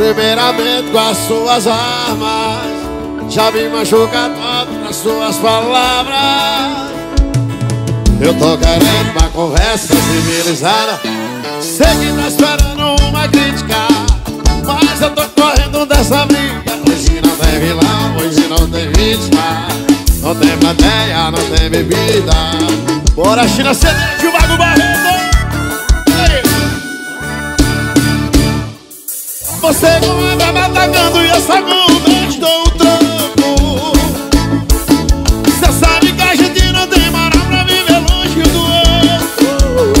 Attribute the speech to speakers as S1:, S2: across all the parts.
S1: Primeiramente com as suas armas Já me machuca tanto nas suas palavras. Eu tô querendo uma conversa civilizada Sei que tá esperando uma crítica Mas eu tô correndo dessa briga. Hoje não tem vilão, hoje não tem vítima Não tem plateia, não tem bebida. Bora China CD, o Vago Você não anda me atacando e essa segunda estou o tranco Cê sabe que a gente não tem moral pra viver longe do outro.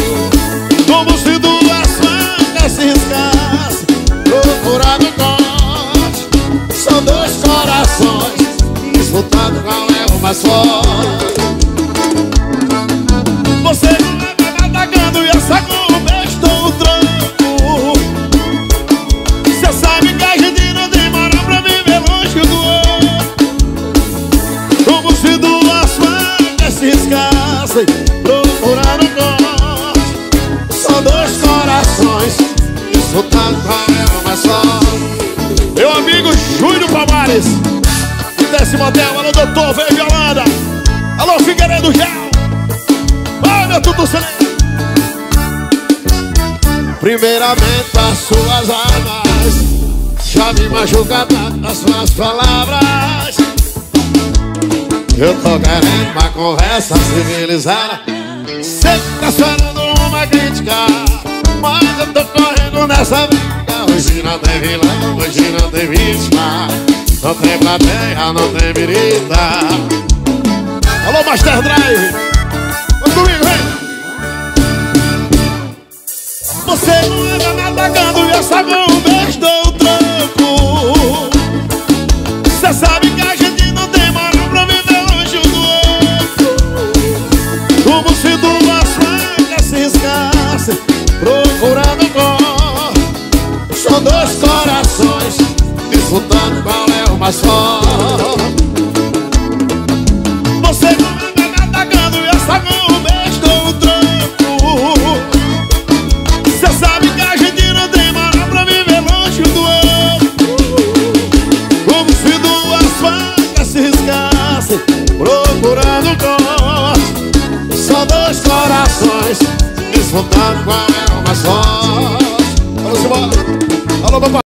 S1: Como se duas facas se riscassem Procurando corte. São dois corações Disputando qual é mais forte se procurando corte São dois corações. Disputando o mais forte Meu amigo Júlio Palmares. Desse motel, alô doutor, veio de Alô Figueiredo Gel. Vai meu tudo Primeiramente as suas armas. Já me machuca tanto as suas palavras eu tô querendo uma conversa civilizada. Tá esperando uma crítica Mas eu tô correndo nessa briga. Hoje não tem vilão, hoje não tem vítima. Não tem plateia, não tem birita. Alô, Master Drive! Vamos comigo, vem Você não anda me atacando e essa mão Dois corações disputando qual é o mais forte Você não anda me atacando e essa mão estou o tranco Cê sabe que a gente não tem moral pra viver longe do outro Como se duas facas se riscassem procurando cor São dois corações disputando qual é o mais forte. Vamos embora. Alô, papai.